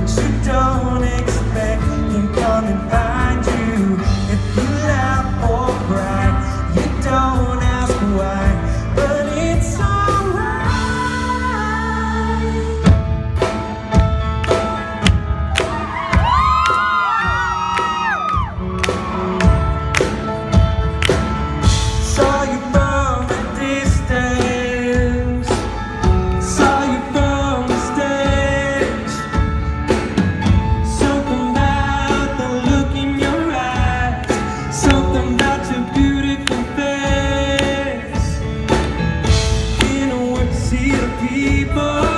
what you don't expect. people.